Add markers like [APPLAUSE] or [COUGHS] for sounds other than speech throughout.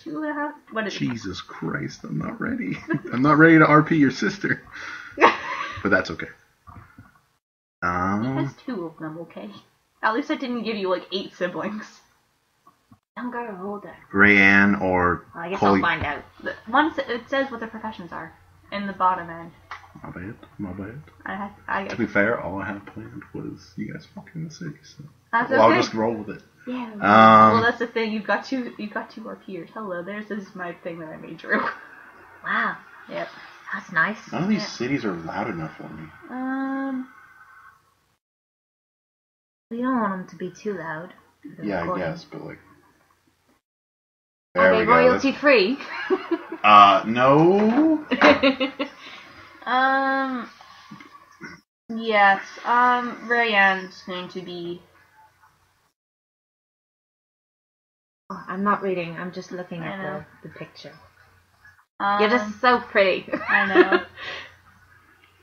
two and a half. What is Jesus Christ, I'm not ready. [LAUGHS] I'm not ready to RP your sister. [LAUGHS] but that's okay. it? Um, Has two of them, okay. At least I didn't give you like eight siblings. Younger or older? Rayanne or Well, I guess Chloe. I'll find out. Sa- it says what their professions are in the bottom end. My bad. My bad. I had I. To be fair, all I had planned was you guys fucking the city, so well, okay. I'll just roll with it. Yeah. well, Um, that's the thing. You've got two. You've got two RPers. Hello, there's this is my thing that I made Drew. [LAUGHS] wow. yep. That's nice. none of these yeah. cities are loud enough for me. Um. You don't want them to be too loud. for the Yeah, I guess, but like. Are There they we go. royalty free? [LAUGHS] Uh, no. [LAUGHS] um. Yes. Um. Rayanne's going to be. Oh, I'm not reading. I'm just looking I at know. the, the picture. Um, You're just so pretty. I know. [LAUGHS]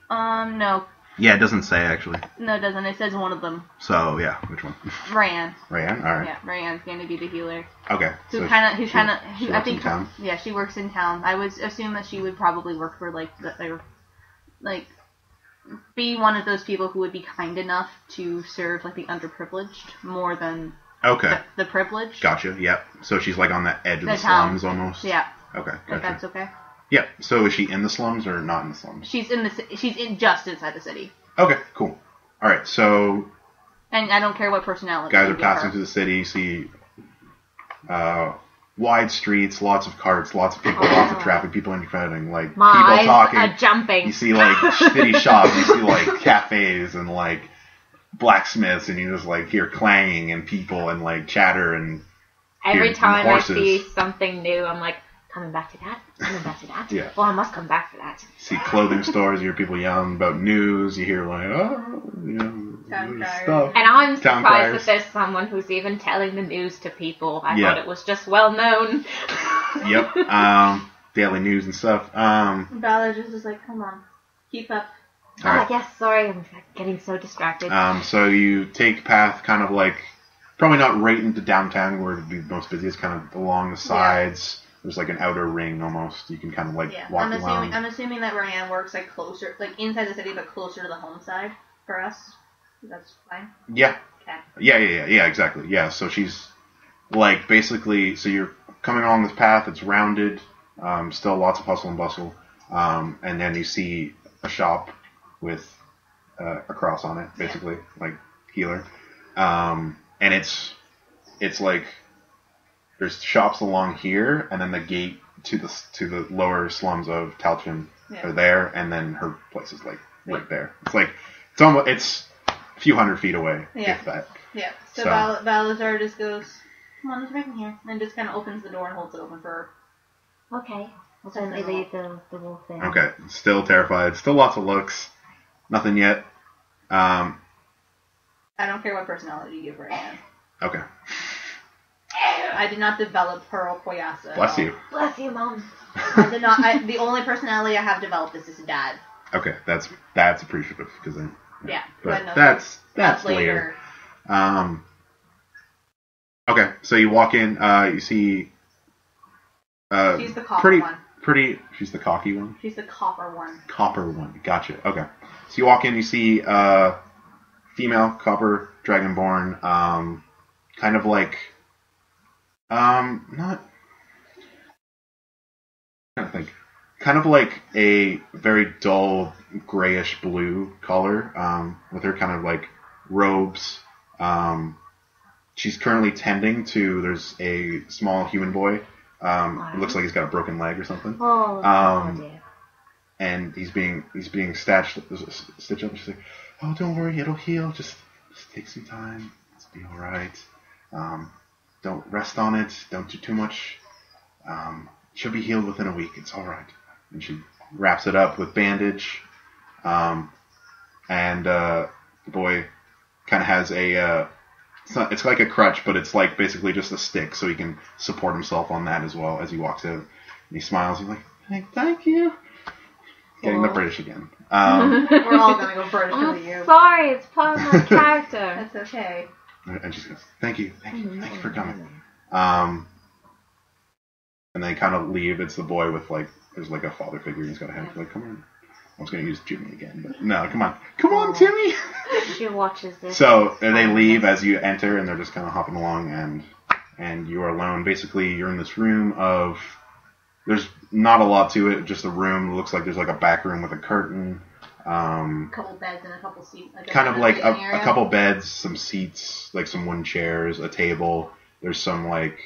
Um. No. Yeah, it doesn't say actually. No, it doesn't. It says one of them. So yeah, which one? [LAUGHS] Rayanne. Rayanne. All right. Yeah. Rayanne's going to be the healer. Okay. Who so kind of, who kind of, I works in think, town? yeah, she works in town. I would assume that she would probably work for like, the, like, like, be one of those people who would be kind enough to serve like the underprivileged more than Okay. the, the privileged. Gotcha. Yep. So she's like on the edge of The the, town. slums almost. Yeah, Okay. if Gotcha. that's okay. Yep. So is she in the slums or not in the slums? She's in the, ci- she's in just inside the city, Okay. Cool. All right. So and I don't care what personality. guys you are give passing her. through the city. You see uh, wide streets, lots of carts, lots of people, lots of traffic, people interfering, like My people eyes talking. are jumping. You see like shitty [LAUGHS] shops. You see like cafes and like blacksmiths, and you just like hear clanging and people and like chatter and Every Here, time I see something new, I'm like, coming back to that, coming back to that. [LAUGHS] Yeah. Well, I must come back for that. see clothing stores. You hear people yelling about news. You hear like oh, you know, Town stuff. And I'm Town surprised criers. that there's someone who's even telling the news to people. I Yeah. thought it was just well known. Yep. [LAUGHS] Um, daily news and stuff. Um, Ballard just is like, come on, keep up. All right. Oh, yes, sorry, I'm getting so distracted. Um, so you take path kind of like probably not right into downtown where it'd be most busy. It's kind of along the sides. There's like an outer ring almost. You can kind of like Yeah, walk I'm along. assuming I'm assuming that Rayanne works like closer, like inside the city, but closer to the home side for us. That's fine. Yeah. Okay. Yeah, yeah, yeah, yeah, exactly. Yeah, so she's like basically, so you're coming along this path. It's rounded. Um, still lots of hustle and bustle. Um, and then you see a shop with uh, a cross on it, basically like healer. Um, and it's it's like there's shops along here, and then the gate to the to the lower slums of Talchin Yeah. are there, and then her place is like right there. It's like it's almost it's a few hundred feet away, Yeah. if that. Yeah. So, So- Bal- Balasar just goes, "Come on, let's right in here," and just kind of opens the door and holds it open for her. okay. I'll gently lead the, the wolf in. Okay, still terrified. Still lots of looks. Nothing yet. Um, I don't care what personality you give Rayanne. okay. I did not develop Pearl Koyasa. Bless you. Bless you, Mom. I did not. I, the only personality I have developed is his dad. Okay, that's that's appreciative because I. Yeah. But no, that's that's later. Um. Okay, so you walk in. Uh, you see. Uh, She's the copper pretty, one. pretty. She's the cocky one. She's the copper one. Copper one. Gotcha. Okay. So you walk in. You see uh, female copper dragonborn. Um, kind of like. Um, not. I don't think. Kind of like a very dull grayish blue color. Um, with her kind of like robes. Um, she's currently tending to. There's a small human boy. Um, it looks like he's got a broken leg or something Oh, Um, oh dear. And he's being he's being stitched stitched up. She's like, "Oh, don't worry, it'll heal. Just just take some time. It'll be all right. Um, don't rest on it. Don't do too much. Um, she'll be healed within a week. It's all right." And she wraps it up with bandage. Um, and uh, the boy kind of has a uh, it's not it's like a crutch, but it's like basically just a stick, so he can support himself on that as well as he walks out. And he smiles. He's like, "Thank, thank you." Getting the British again. Um, [LAUGHS] We're all gonna go [LAUGHS] British because of I'm you. sorry, it's part of my [LAUGHS] character. That's okay. and she goes, "Thank you, thank you, thank you for coming." Mm-hmm. Um, and they kind of leave. It's the boy with like there's like a father figure. He's got a hand Like, come on. I was gonna use Jimmy again, but no, come on, come on, Timmy. She watches this. So uh, they leave as you enter, and they're just kind of hopping along, and and you are alone. Basically, you're in this room of there's not a lot to it. Just a room. It looks like there's like a back room with a curtain. Um, A couple beds and a couple seats. Like kind of like a, a couple beds, some seats, like some wooden chairs, a table. There's some like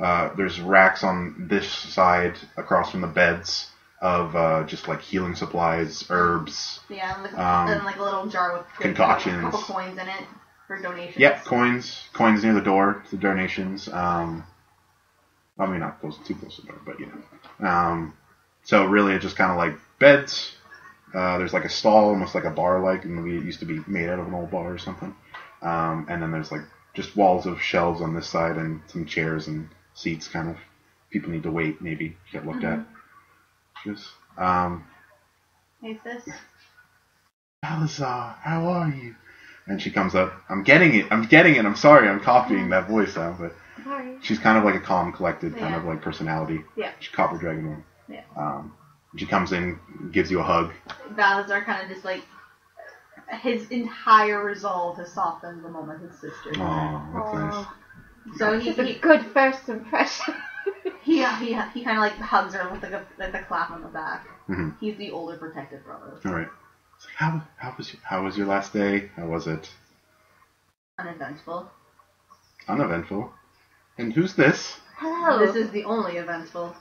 uh, there's racks on this side across from the beds of uh, just like healing supplies, herbs. Yeah, and, like, um, and like a little jar with concoctions. A couple coins in it for donations. Yep, coins, coins near the door to donations. Um, I mean, not close, too close to the door, but you know. Um, so really, it's just kind of like beds. Uh, there's like a stall, almost like a bar, like, and maybe it used to be made out of an old bar or something. Um, and then there's like just walls of shelves on this side and some chairs and seats, kind of. People need to wait, maybe get looked at. Just, um, Who's this? Balasar, how are you? And she comes up. I'm getting it. I'm getting it. I'm sorry. I'm copying that voice now, but Sorry. she's kind of like a calm, collected kind Yeah. of like personality. Yeah. She's Copper Dragon one. Yeah. Um, she comes in, gives you a hug. Balasar kind of just like his entire resolve has softened the moment his sister. Oh, that's nice. So he it's a he good first impression. [LAUGHS] he, he, he kind of like hugs her with like a, like a clap on the back. Mm-hmm. He's the older protected brother. All right. How how was your, how was your last day? How was it? Uneventful. Uneventful. And who's this? Hello. This is the only eventful.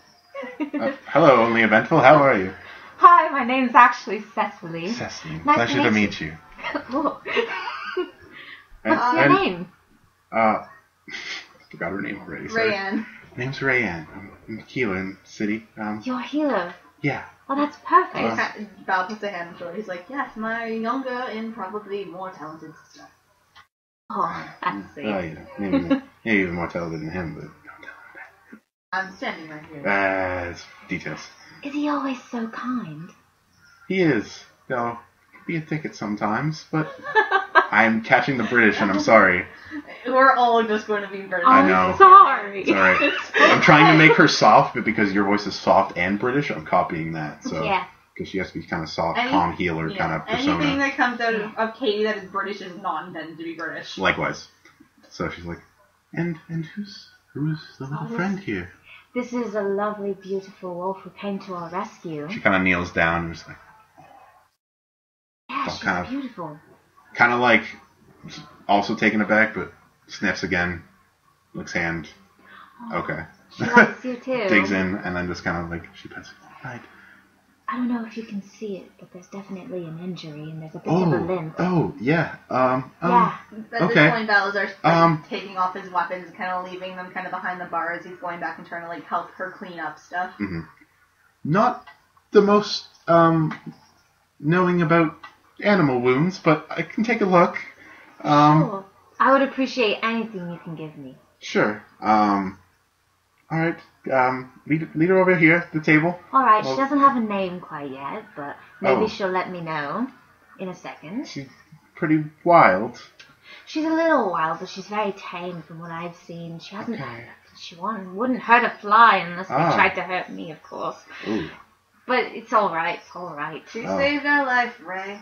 Uh, hello, only eventful. How are you? Hi, my name's actually Cecily. Cecily. Nice Pleasure to to meet meet you. [LAUGHS] And, What's your and, name? Uh, [LAUGHS] forgot her name already. Sorry. Rayanne. My name's Rayanne. I'm in Keelan in the city. Um, Your healer. yeah. Oh, that's perfect. Uh, He's kind- Val puts a hand on his shoulder. He's like, yes, my younger and probably more talented sister. oh, that's sweet. Oh, yeah. Maybe, maybe even more talented than him, but don't tell him that. I'm standing right here. him that. Uh, it's details. Is he always so kind? He is. Though, be a ticket sometimes, but [LAUGHS] I'm catching the British, and I'm sorry. We're all just going to be British. I I'm know. sorry. It's alright. I'm trying to make her soft, but because your voice is soft and British, I'm copying that. So, Yeah. because she has to be kind of soft, Any- calm healer Yeah, kind of Anything that comes out of, of Katie that is British is not intended to be British. Likewise. So she's like, and and who's who's the little Oh, friend here? This is a lovely, beautiful wolf who came to our rescue. She kind of kneels down and is like, Yeah, all she's kind of- beautiful. kind of like, also taken aback, but sniffs again, looks hand, oh, okay, She likes you [LAUGHS] too. digs in, and then just kind of like she pets. Right. I don't know if you can see it, but there's definitely an injury and there's a bit of a Oh, limp. oh, yeah. Um, um, yeah. At Okay. this point, Balasar's like, Um, taking off his weapons, kind of leaving them kind of behind the bar as He's going back and trying to like help her clean up stuff. not the most um knowing about animal wounds, but I can take a look. Um, Sure. I would appreciate anything you can give me. sure. Um, all right. Um, lead, lead her over here, to the table. Alright, Well- she doesn't have a name quite yet, but maybe Oh. she'll let me know in a second. She's pretty wild. She's a little wild, but she's very tame from what I've seen. She hasn't. Okay. She won't, wouldn't hurt a fly unless they Ah. tried to hurt me, of course. Ooh. But it's alright, it's alright. She Oh. saved our life, Ray.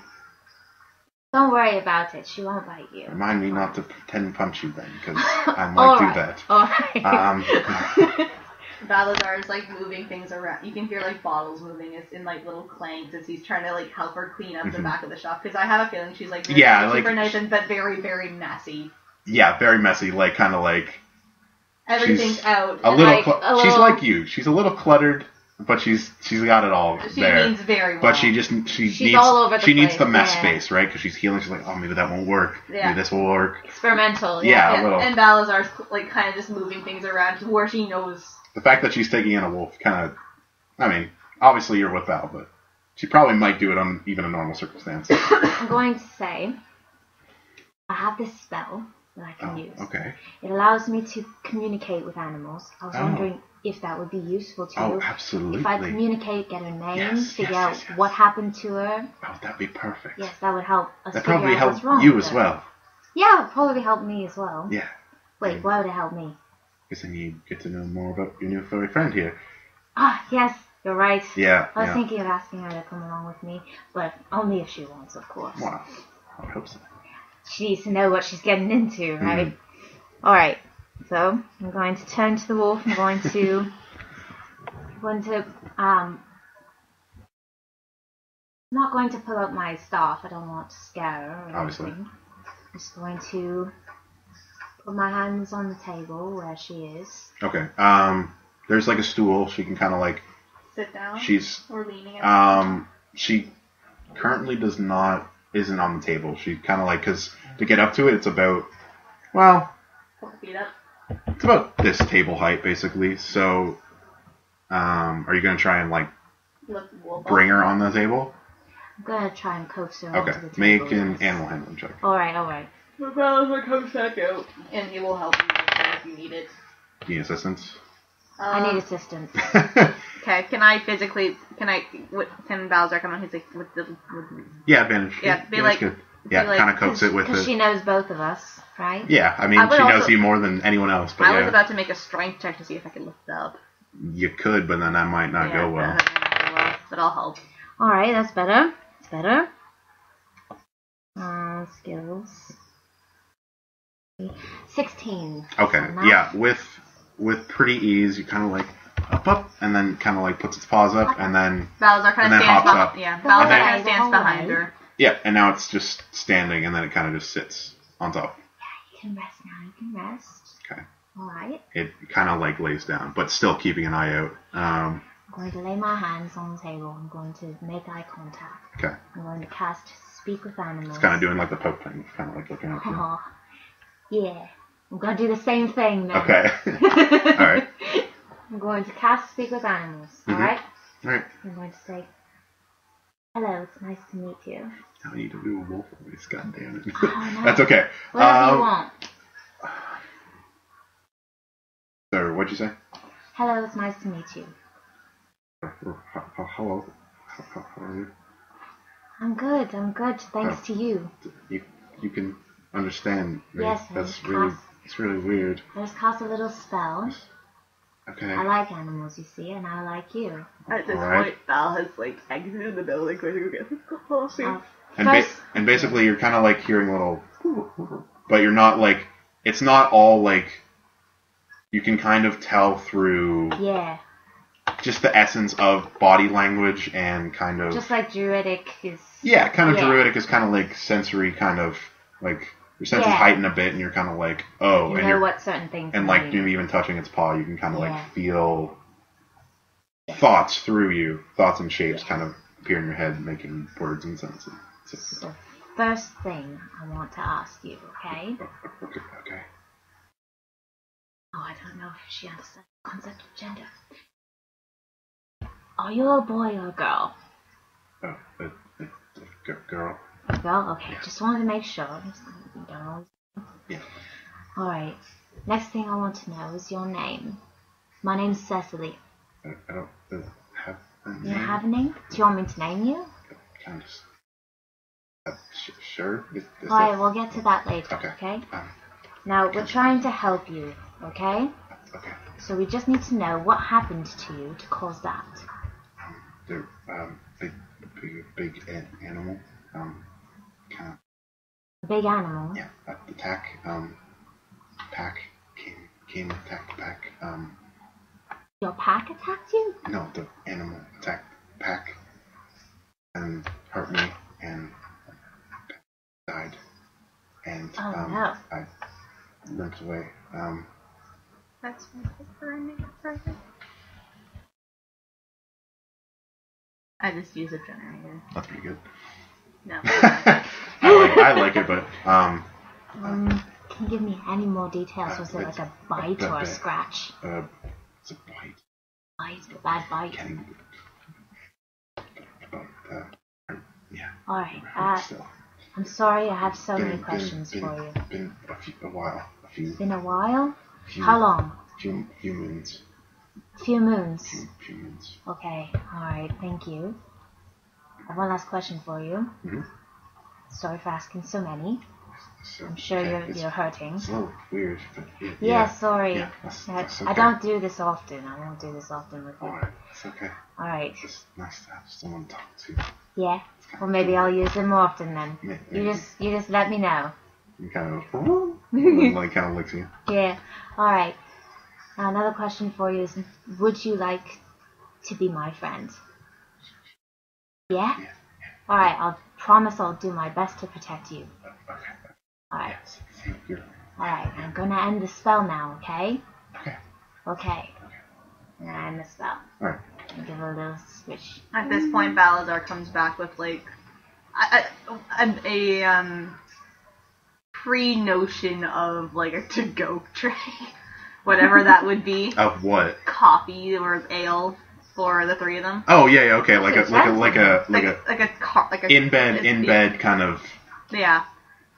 Don't worry about it, she won't bite you. Remind me not to pretend punch you then, because I [LAUGHS] might do Alright, that. Alright. Um, [LAUGHS] Balasar is like moving things around. You can hear like bottles moving. It's in like little clanks as he's trying to like help her clean up the Mhm. back of the shop. Because I have a feeling she's like very, Yeah, super like- nice and but very very messy. yeah, very messy. Like kind of like Everything's out. a little. like, clu- a She's like you. She's a little cluttered, but she's she's got it all she there. means very well. But she just she She's needs all over the she needs the mess yeah. space, right? Because she's healing. She's like, oh, maybe that won't work. Yeah. Maybe this will work. Experimental. Yeah, Yeah. a little. and Balasar's like kind of just moving things around to where she knows. The fact that she's taking in a wolf, kind of. I mean, obviously you're with Val, but she probably might do it on even a normal circumstance. [COUGHS] I'm going to say I have this spell that I can oh, use. okay. It allows me to communicate with animals. I was Oh. wondering if that would be useful to Oh, you. absolutely. If I communicate, get her name, Yes, figure yes, out yes, what happened to her. Oh, that'd be perfect. Yes, that would help us that figure probably out what's helped wrong you as well. Yeah, it probably help me as well. Yeah. Wait, why would it help me? Because then you get to know more about your new furry friend here. Ah, yes, you're right. Yeah. I was yeah. thinking of asking her to come along with me, but only if she wants, of course. Wow. I hope so. She needs to know what she's getting into, Mm-hmm. right? Alright, so I'm going to turn to the wolf. I'm going to. [LAUGHS] I'm going to. Um. I'm not going to pull out my staff. I don't want to scare her or Obviously. anything. I'm just going to put my hands on the table where she is. Okay. Um, there's like a stool. She can kind of like. Sit down. She's or leaning. um. She currently does not isn't on the table. She kind of like because to get up to it, it's about well, Put the feet up. It's about this table height basically. So, um, are you gonna try and like Lift the wolf up. bring her on the table? I'm going to try and coax her Okay. onto the table. Make an yes. animal handling check. Alright, alright. The fellows will come check out, and he will help you if you need it. Need assistance? I need Um, assistance. [LAUGHS] Okay, can I physically? Can I? What, can Bowser come on? He's like with the. With, yeah, advantage. Yeah, be that's like- good. Be Yeah, like- kind of coax it with Because she knows both of us, right? Yeah, I mean, I would she knows you more than anyone else, but I was about to make a strength check to see if I could lift it up. you could, but then that might not yeah, go well. But, not well, but I'll help. Alright, that's better. It's better. Uh, skills. 16. Okay, So yeah, with with pretty ease, you kind of like up, up, and then kind of like puts its paws up, and then Bowser kind of stands hops behind. up. Yeah, The Bowser whole kind of stands behind her. Yeah, and now it's just standing, and then it kind of just sits on top. You can rest now. You can rest. Okay, Alright. it kind of like lays down, but still keeping an eye out. Um, I'm going to lay my hands on the table. I'm going to make eye contact. okay, I'm going to cast Speak with Animals. it's kind of doing like the poke thing, It's kind of like looking at you. Aw. [LAUGHS] yeah. I'm going to do the same thing now. Okay, [LAUGHS] all right, I'm going to cast Speak with Animals. Mhm. Alright? all right. I'm going to say, Hello, it's nice to meet you. Now I need to do a wolf voice. God damn it. Oh, no. [LAUGHS] That's okay. Whatever Um, you want. So, what'd you say? Hello, it's nice to meet you. H- h- Hello. H- h- How are you? I'm good, I'm good, thanks Oh. to you. You you can understand. me. Yes, That's can really cast- it's really weird. I just cast a little spell. Okay. I like animals, you see, and I like you. At this Alright. point, Val has like exited the building, going to go get his coffee. And ba- and basically you're kind of like hearing little, but you're not like it's not all like. You can kind of tell through yeah, just the essence of body language and kind of just like druidic is. yeah, kind of yeah. druidic is kind of like sensory, kind of like your senses Yeah. heighten a bit, and you're kind of like oh, You and know you're what certain things and like maybe even touching its paw, you can kind of Yeah. like feel thoughts through you, thoughts and shapes kind of appear in your head, making words and sentences. So, the first thing I want to ask you, okay? okay. Oh, I don't know if she understands the concept of gender. Are you a boy or a girl? Oh, a, a, a girl. A girl? Okay, Yeah. just wanted to make sure. You don't always. Yeah. Alright. Next thing I want to know is your name. My name's Cecily. I, I don't uh, have a You have a name? Do you want me to name you? Of just. Uh, sure. Is, is Alright, we'll get to that later, Okay. okay? Um, Now, we're trying to help you, okay? okay. So we just need to know what happened to you to cause that. They're um, big, big, big an- animal. Um, kind of big animal. yeah. Uh, attack. Um, pack came came attacked the pack. Um, Your pack attacked you? no, the animal attacked the pack and hurt me and died. And Oh, um, no. I limped away. Um, That's perfect. I just use a generator. that's pretty good. No. [LAUGHS] I like I like it, but um, Um, can you give me any more details? Was it like a bite or a scratch? uh, it's a bite. Bite, a bad bite. Getting about uh, yeah. Alright, uh, still. I'm sorry I have so Been- many questions been, for you. Been a, few, a while, a few, Been a while? few, How long? Few humans, A few moons. few humans. Okay, alright, thank you. I have one last question for you. Mhm. Sorry for asking so many. So, I'm sure okay, you're, you're hurting. it's a little weird, but yeah. Yeah, sorry. Yeah, that's, I, that's okay. I don't do this often. I won't do this often with you. Alright, it's okay. Alright. It's just nice to have someone to talk to. Yeah. Well, maybe I'll use it more often then. You just you just let me know. You kind of, like, kind of licks you. Yeah. Alright. Now another question for you is would you like to be my friend? Yeah? Yeah. Alright, I'll promise I'll do my best to protect you. Okay. Alright. Yes. Same here. Alright, I'm gonna end the spell now, okay? Okay. Okay. And I end the spell. Alright. And give it a little switch. At this point, Balasar comes back with like a, a, a um pre notion of like a to go [LAUGHS] tray, whatever that would be, [LAUGHS] Of what? coffee or ale for the three of them. Oh yeah, yeah, okay, like a like a like a Like like a a like a like a in bed in bed kind of Yeah,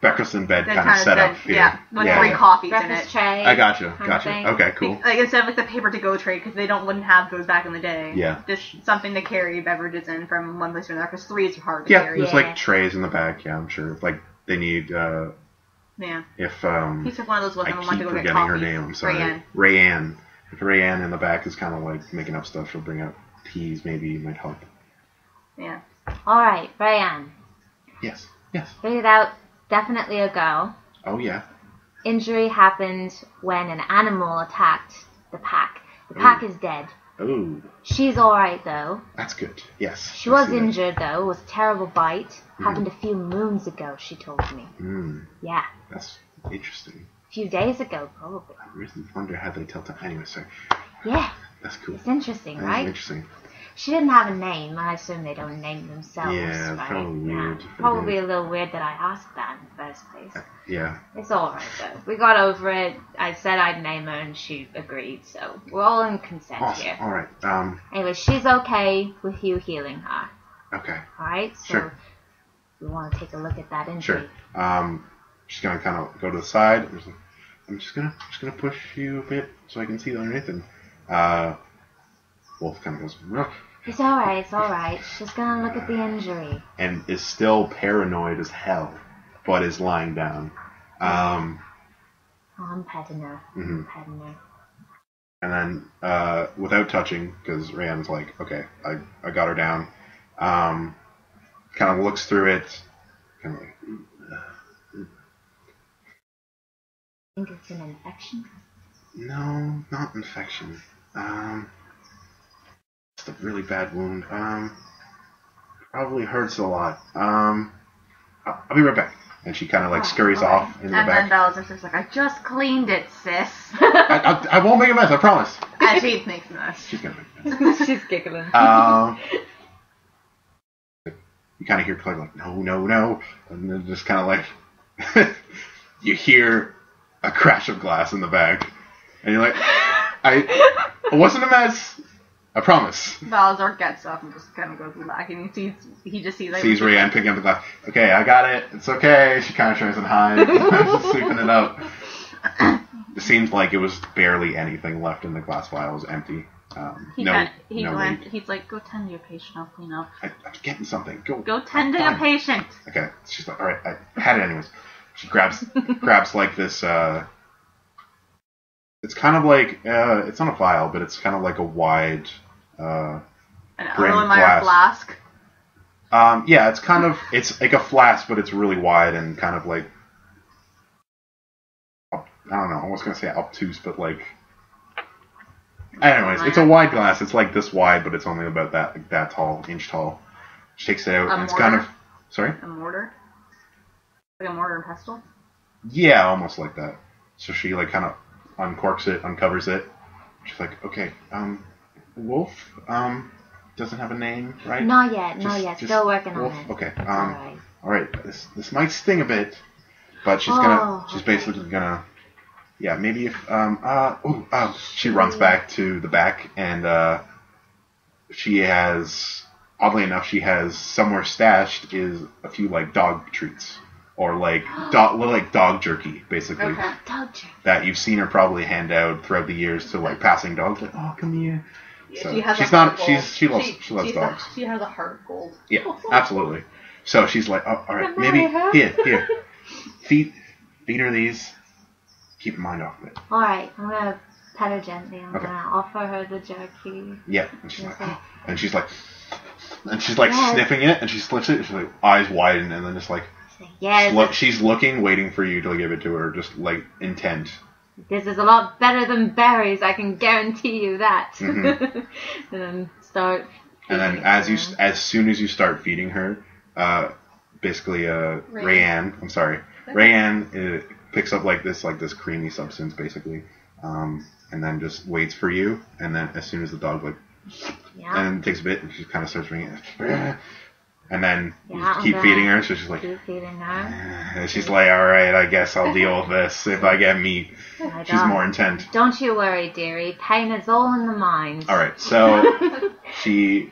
breakfast in bed that kind of setup bed- here. Yeah, with yeah. three coffees in Breakfast it. tray. I gotcha, kind of gotcha. thing. Okay, cool. Like instead of like the paper to go tray because they don't wouldn't have those back in the day. Yeah. Just something to carry beverages in from one place to another because threes are hard to Yeah, carry. there's Yeah. like trays in the back. Yeah, I'm sure. Like they need uh Yeah. if um He took one of those I and keep to go forgetting her name. I'm sorry. Rayanne. Rayanne. If Rayanne in the back is kind of like making up stuff, she'll bring up teas. Maybe might help. Yeah. Alright, Rayanne. Yes. Yes. Figured out definitely a girl. Oh yeah. Injury happened when an animal attacked the pack. The pack is dead. Oh, She's alright though. that's good. Yes. She was see that. injured though. It was a terrible bite. Happened a few moons ago, she told me. Mm, Yeah. that's interesting. A few days ago, probably. I really wonder how they tell time. Anyway, sorry. Yeah. That's cool. It's interesting, That right? interesting. She didn't have a name. I assume they don't name themselves. Yeah, right? probably Yeah. weird. Probably a little weird that I asked that in the first place. Yeah. It's alright though. We got over it. I said I'd name her and she agreed, so we're all in consent Awesome. here. All right. Um. Anyway, she's okay with you healing her. Okay. Alright? So Sure. we want to take a look at that injury. Sure. Um. She's gonna kind of go to the side. I'm just, gonna just gonna push you a bit so I can see underneath. And uh, Wolf kind of goes It's alright, it's alright. She's gonna look at the injury. and is still paranoid as hell, but is lying down. Um. Oh, I'm petting her. mhm. I'm petting her. And then, uh, without touching, because Rand's like, okay, I, I got her down, um, kind of looks through it, kind of like, think it's an infection? no, not infection. Um, just a really bad wound. Um, probably hurts a lot. Um, I'll, I'll be right back. And she kind of like Oh, scurries okay. off into the And then back. Balasar's just like, I just cleaned it, sis. I, I, I won't make a mess, I promise. [LAUGHS] and she makes a mess. She's gonna make a mess. [LAUGHS] She's giggling. [LAUGHS] Um, you kind of hear Claire like, no, no, no, and then just kind of like, you hear a crash of glass in the back, and you're like, I, it wasn't a mess, I promise. Balasar gets up and just kind of goes back, and he sees he just sees like Sees Rayanne picking up the glass. Okay, I got it. It's okay. She kind of tries and hides, [LAUGHS] just sweeping it up. [LAUGHS] It seems like it was barely anything left in the glass vial. It was empty. Um, He no, he no went, he's like, go tend to your patient, I'll clean up. I, I'm getting something. Go. Go tend to your patient. Okay. She's like, all right, I had it anyways. She grabs [LAUGHS] grabs like this. uh It's kind of like uh it's not a vial, but it's kind of like a wide. uh An Erlenmeyer glass. flask. um Yeah, it's kind of it's like a flask, but it's really wide and kind of like. I don't know. I was gonna say obtuse, but like. Anyways, it's a wide glass. It's like this wide, but it's only about that like that tall, inch tall. She takes it out, A and it's kind of. Sorry. A mortar. Like a mortar and pestle. Yeah, almost like that. So she like kind of uncorks it, uncovers it. She's like, okay, um, Wolf, um, doesn't have a name, right? Not yet, not yet. Still working Wolf? on it. Okay, um, alright. all right. This this might sting a bit, but she's gonna, Oh, she's okay. basically gonna, yeah, maybe if, um, uh, ooh, um, she runs back to the back and uh, she has, oddly enough, she has somewhere stashed is a few like dog treats. Or like dog, like dog jerky, basically Okay. Dog treat. that you've seen her probably hand out throughout the years to like passing dogs, like, oh, come here. So, she has she's not- gold. she's- she loves- she loves she's dogs. A, she has a heart of gold. Yeah, absolutely. So she's like, oh, all right, maybe here, here. feed feed her these. Keep your mind off of it. All right, I'm gonna pet her gently. I'm Okay. gonna offer her the jerky. Yeah. And she's like, Okay. and she's like, and she's like Yes. sniffing it, and she slips it. And she's like eyes widen, and then just like, yes, look. She's looking, waiting for you to give it to her, just like intent. this is a lot better than berries. I can guarantee you that. Mhm. [LAUGHS] and then start. And then feeding as you her. as soon as you start feeding her, uh, basically uh, Rayanne. Rayanne, I'm sorry, Rayanne uh, picks up like this like this creamy substance basically, um, and then just waits for you. And then as soon as the dog like yeah, and it takes a bit, and she kind of starts ringing, and then Yeah, just keep I'm feeding her. So she's like, keep feeding her. and she's like, all right, I guess I'll deal with this if I get meat. My She's dog. more intent. Don't you worry, dearie. Pain is all in the mind. All right, so [LAUGHS] she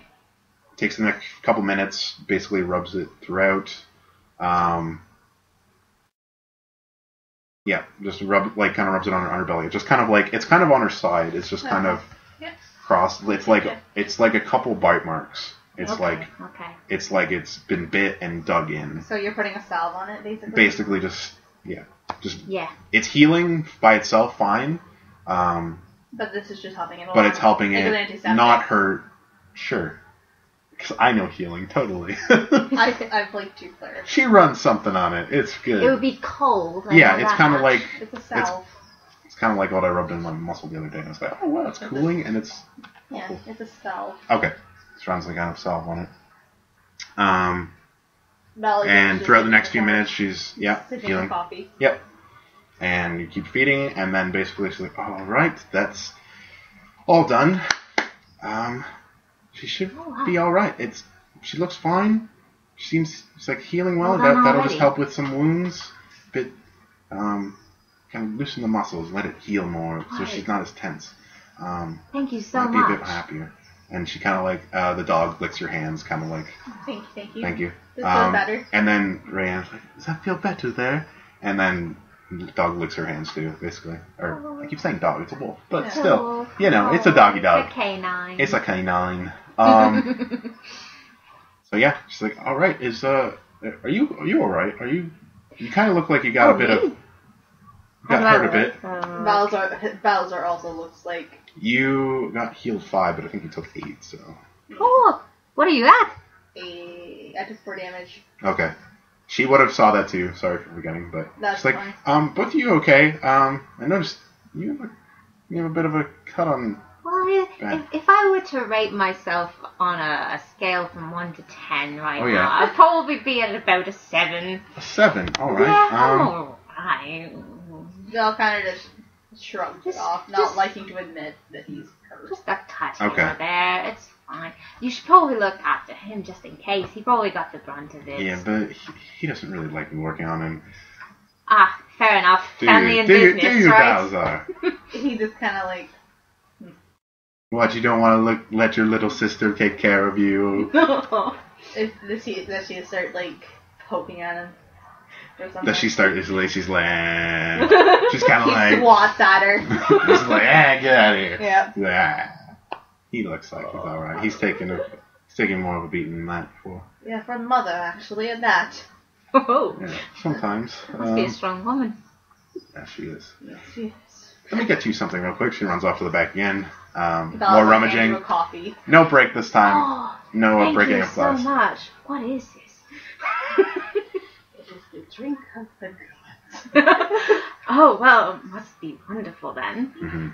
takes the next couple minutes, basically rubs it throughout. Um, yeah, just rub like kind of rubs it on her, underbelly. her. It's just kind of like it's kind of on her side. It's just kind of Yeah. crossed. It's like Yeah. it's like a couple bite marks. It's okay, like okay. it's like it's been bit and dug in. So you're putting a salve on it, basically. Basically, just yeah, just Yeah. it's healing by itself fine. Um, But this is just helping it. but it's helping Like it not hurt. Sure, because I know healing totally. [LAUGHS] I, [LAUGHS] I played two players. she runs something on it. It's good. It would be cold. I yeah, it's kind of like It's a salve. it's kind of like what I rubbed in my muscle the other day. I was like, oh wow, it's cooling and it's yeah, it's a salve. okay. It runs like kind of salve on it. Um, and throughout the next few minutes, she's yeah healing. coffee. Yep. And you keep feeding, and then basically she's like, all right, that's all done. Um, she should Oh, wow. be all right. It's she looks fine. She seems like healing well. Well that that'll just help with some wounds. Bit um, kind of loosen the muscles, let it heal more, so she's not as tense. Um, Thank you so might be a bit much. happier. And she kind of like uh, the dog licks your hands, kind of like Thank you, thank you. Thank you. This Um, feels better. And then Rayanne's like, does that feel better there? And then the dog licks her hands too, basically. Or I keep saying dog, it's a wolf. But Yeah. still, Oh, you know, it's a oh, doggy dog. It's a canine. It's a canine. Um, [LAUGHS] so yeah, she's like, all right, is uh, are you are you all right? Are you? You kind of look like you got Oh, a bit me? of. You How got do I hurt a bit. Uh, Balzar, Balzar also looks like You got healed five, but I think you took eight. So Oh, what are you at? a. I took four damage. okay. She would have saw that too. Sorry for forgetting, but That's she's like, fine. um, both of you okay? Um, I noticed you have a, you have a bit of a cut on. Well, if, if, if I were to rate myself on a, a scale from 1 to 10 right Oh, now. I'd probably be at about a 7. A seven. All right. Yeah, I'm um, alright. They'll kind of just shrugged it Just- off, not just- liking to admit that he's hurt. Just a cut Okay. here there. It's fine. You should probably look after him just in case. He probably got the brunt of it. yeah, but he, he doesn't really like me working on him. Ah, fair enough. Do Family you? and Do you? business, Do you, right? [LAUGHS] He just kind of like. What? You don't want to look, let your little sister take care of you? [LAUGHS] If does he does she start like poking at him or something? Does she start? Is like she's like, [LAUGHS] she's kind He of like, swats at her. [LAUGHS] she's like, eh, get out of here. yeah. Yeah. He looks like he's all right. He's taking a, he's taking more of a beating than that before. Yeah, for the mother actually, and that. [LAUGHS] Oh, Yeah, sometimes. must be a Um, strong woman. yeah, she is. Yes. Let me get you something real quick. She runs off to the back again. Um, more rummaging. coffee. No break this time. Oh, [GASPS] No thank breaking you of so glass. much. What is this? It is the drink of the [LAUGHS] oh, well, it must be wonderful then. hmm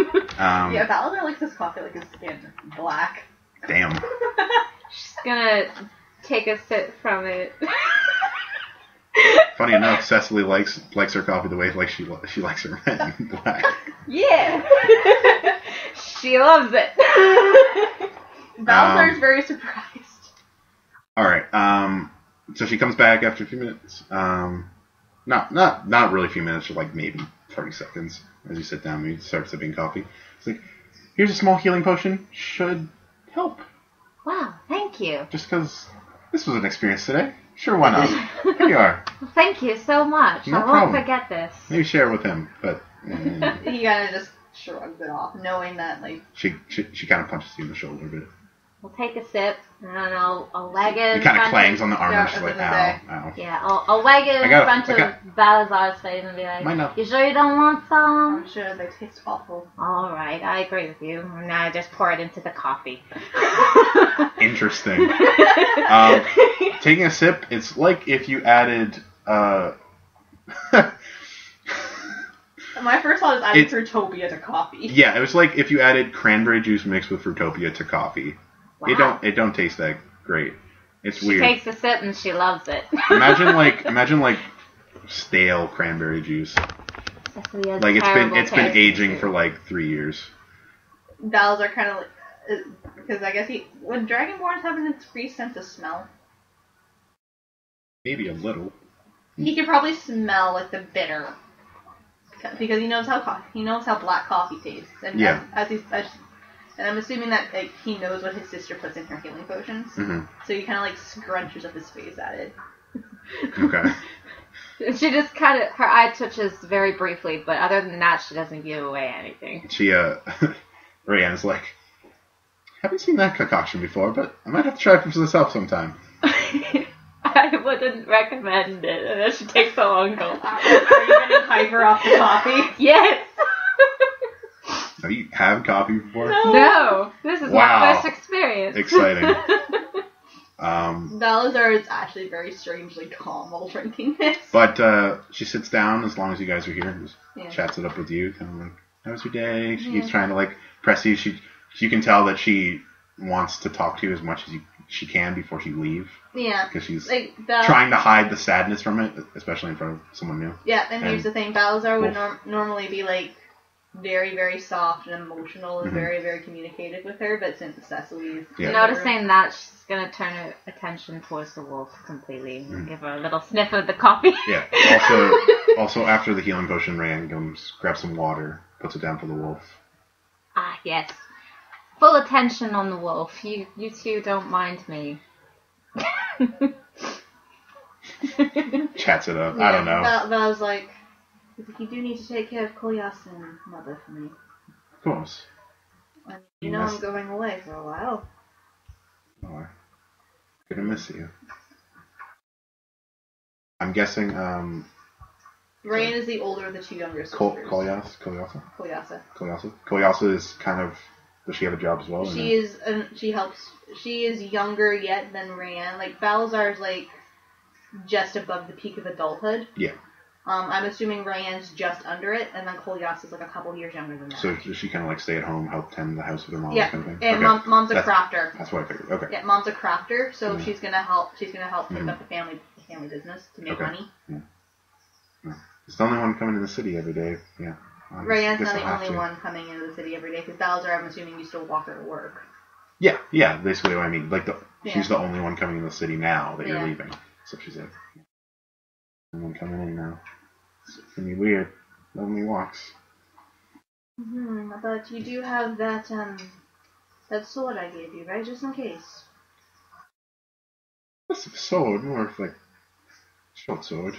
[LAUGHS] Um, yeah, Balasar likes his coffee like his skin black. Damn. [LAUGHS] She's gonna take a sip from it. Funny enough, Cecily likes likes her coffee the way like she li- she likes her red and black. yeah. she loves it. Balasar's Um, very surprised. All right. Um, so she comes back after a few minutes. Um, not not not really a few minutes, just like maybe thirty seconds. As you sit down, you start sipping coffee. It's like, here's a small healing potion. Should help. wow, thank you. Just because this was an experience today. Sure, why not? Here you are. [LAUGHS] Well, thank you so much. No I won't problem. forget this. Maybe share it with him, but He kind of just shrugs it off, knowing that like she she, she kind of punches you in the shoulder a bit. I'll take a sip and then I'll, I'll leg it. He in kind of front clangs on the arm Yeah, and she's like, ow, ow. Yeah, I'll, I'll leg it in got- front I of got- Balasar's face and be like, You sure you don't want some? I'm sure they taste awful. Alright, I agree with you. Now I just pour it into the coffee. [LAUGHS] Interesting. [LAUGHS] Um, taking a sip, it's like if you added. Uh, [LAUGHS] My first thought is adding It's- Fruitopia to coffee. yeah, it was like if you added cranberry juice mixed with Fruitopia to coffee. It don't. It don't taste that great. It's She weird. She takes a sip and she loves it. [LAUGHS] imagine like imagine like stale cranberry juice. Cecily has Like it's been it's been taste. aging for like three years. Bells are kind of like. Because I guess he. Would Dragonborns have an increased sense of smell? Maybe a little. He could probably smell like the bitter. Because he knows how co- he knows how black coffee tastes, and Yeah. as, as he's, as, and I'm assuming that like, he knows what his sister puts in her healing potions, hmm so he kind of like scrunches up his face at it. Okay. [LAUGHS] She just kind of her eye touches very briefly, but other than that, she doesn't give away anything. She uh, [LAUGHS] Rayanne's like, haven't seen that concoction before, but I might have to try it for myself sometime. [LAUGHS] I wouldn't recommend it. And then she takes a long gulp. Are you gonna hype her off the coffee? Yes. Have you had coffee before? no, this is Wow. my first experience. Exciting. [LAUGHS] Um, Balasar is actually very strangely calm while drinking this. but uh, she sits down as long as you guys are here and just Yeah. chats it up with you, kind of like, "How was your day?" She Yeah. keeps trying to like press you. She you can tell that she wants to talk to you as much as you, she can before she leave Yeah, because she's like the trying to hide the sadness from it, especially in front of someone new. yeah. And here's the thing: Balasar would norm- normally be like very, very soft and emotional and Mhm. very, very communicative with her, but since Cecily's Yeah. Noticing that, she's gonna turn her attention towards the wolf completely and Mm. give her a little sniff of the coffee. [LAUGHS] Yeah. Also, also after the healing potion, Rayan comes, grabs some water, puts it down for the wolf. Ah, yes. Full attention on the wolf. You, you two don't mind me. [LAUGHS] Chats it up. I don't know. Val, was like, you do need to take care of Kolyas and mother for me. Of course. And you know. I'm going away for a while. Oh, I'm gonna miss you. I'm guessing um Rain is the older of the two younger sisters. Kolyas, Kolyasa, Kolyasa. Kolyasa. Kolyasa is kind of. Does she have a job as well? She is, um, she helps, she is younger yet than Rayan. Like, Balasar is like just above the peak of adulthood. Yeah. Um, I'm assuming Ryan's just under it, and then Kolyas is like a couple years younger than that. So does she kind of like stay at home, help tend the house with her mom? yeah, Kind of and okay. mom, mom's a That's- crafter. That's what I figured. Okay. Yeah, mom's a crafter, so Mhm. she's gonna help. She's gonna help pick Mhm. up the family the family business to make Okay. money. It's the only one coming in the city every day. Yeah. Rayan's not the only to. one coming into the city every day because Balasar, I'm assuming, used to walk her to work. Yeah, yeah. Basically, what I mean, like the Yeah. she's the only one coming in the city now that you're leaving. So she's like, one coming in now. It's gonna be weird. Lonely walks. Hmm, but you do have that um that sword I gave you, right? Just in case. That's a sword, more of like short sword.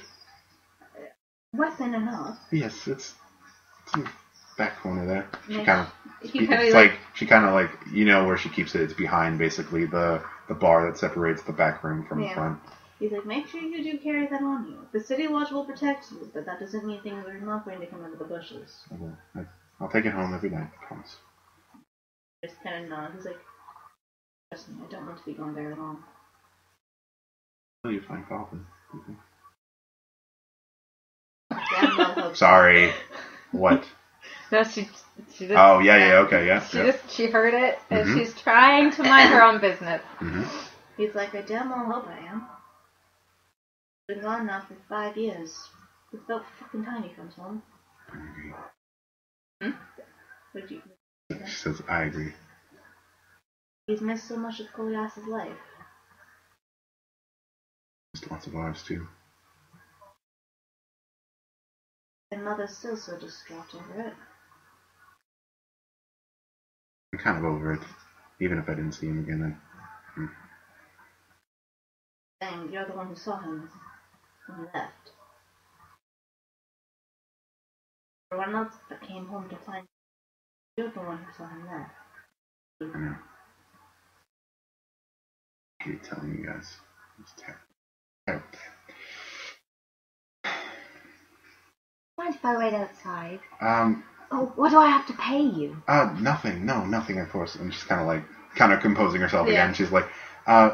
Weapon enough. Yes, it's, it's in the back corner there. She Yeah. kind of it's like, like she kind of like you know where she keeps it. It's behind basically the the bar that separates the back room from the front. He's like, make sure you do carry that on you. The city watch will protect you, but that doesn't mean things are not going to come out of the bushes. I will. I, I'll take it home every night. I promise. Just kind of nods. He's like, trust me, I don't want to be gone very long. Will you find Coffin? Damn well hope. Sorry. What? [LAUGHS] No, she, she just, Oh yeah, yeah, okay, yeah. she yeah. just, she heard it, and Mhm. she's trying to mind her own business. hmm He's like, I damn well hope I am. Been gone now for five years. He felt fucking tiny comes home. Would you? She says, I agree. He's missed so much of Kolyas's life. There's lots of lives too. And mother's still so distraught over it. I'm kind of over it. Even if I didn't see him again, then. Hmm. Dang, you're the one who saw him he left. Everyone else that came home to find you're the one who saw him there. I, I know. hate telling you guys. It's terrible. Mind if I wait outside? Um, Oh, what do I have to pay you? uh, nothing. No, nothing, of course. And she's kind of like, kind of composing herself Yeah. again. She's like, uh,